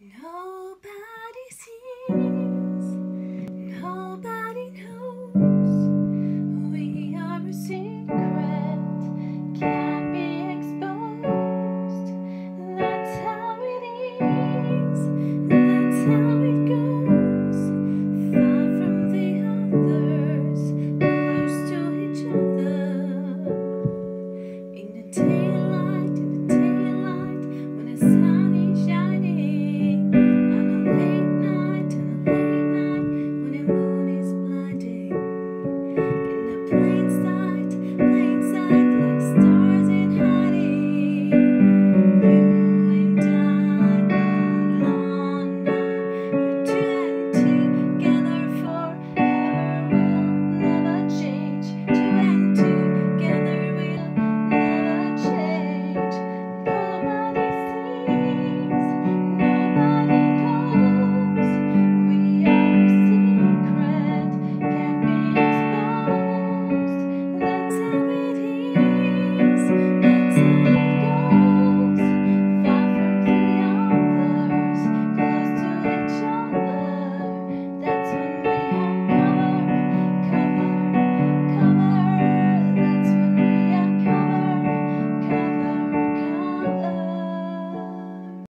No.